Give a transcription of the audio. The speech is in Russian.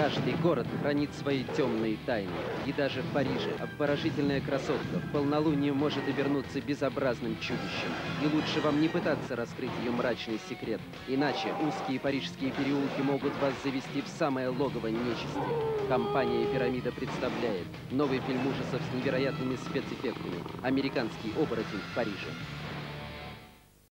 Каждый город хранит свои темные тайны. И даже в Париже а, обворожительная красотка в полнолуние может обернуться безобразным чудищем. И лучше вам не пытаться раскрыть ее мрачный секрет. Иначе узкие парижские переулки могут вас завести в самое логово нечисти. Компания «Пирамида» представляет новый фильм ужасов с невероятными спецэффектами. Американский оборотень в Париже.